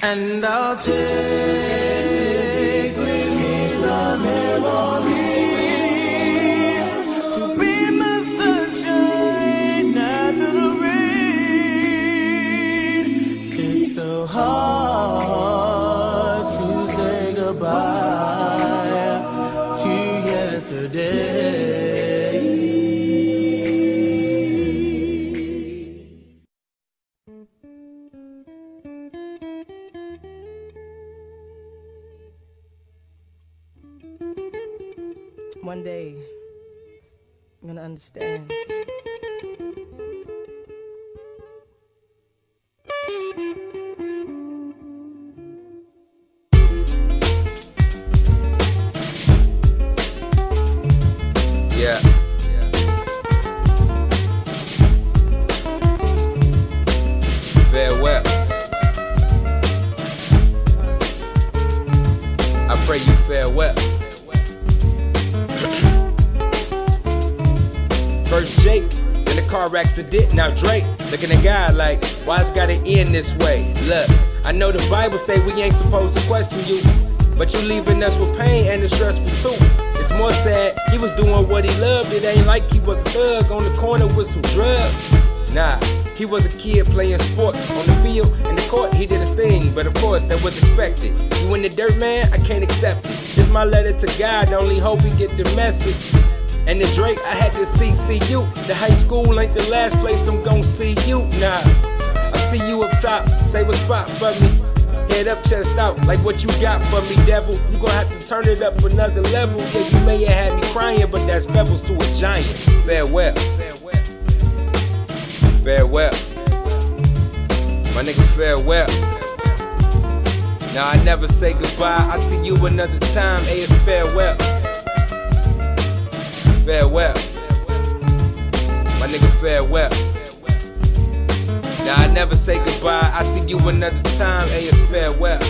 And I'll take with me the memories to be my sunshine after the rain. It's so hard to say goodbye to yesterday. One day, I'm gonna understand. Jake, then the car accident, now Drake. Looking at God like, why it's gotta end this way? Look, I know the Bible say we ain't supposed to question you. But you leaving us with pain and it's stressful too. It's more sad, he was doing what he loved. It ain't like he was a thug on the corner with some drugs. Nah, he was a kid playing sports on the field in the court. He did his thing, but of course that was expected. You in the dirt, man, I can't accept it. This my letter to God. Only hope he get the message. And the Drake, I had to CCU. The high school ain't the last place I'm gon' see you. Nah, I see you up top. Save a spot for me. Head up, chest out, like what you got for me, devil. You gon' have to turn it up another level. Yeah, you may have had me crying, but that's pebbles to a giant. Farewell. Farewell. My nigga, farewell. Now I never say goodbye. I see you another time. Hey, it's farewell. Farewell. My nigga, farewell. Now I never say goodbye. I see you another time. Hey, it's farewell.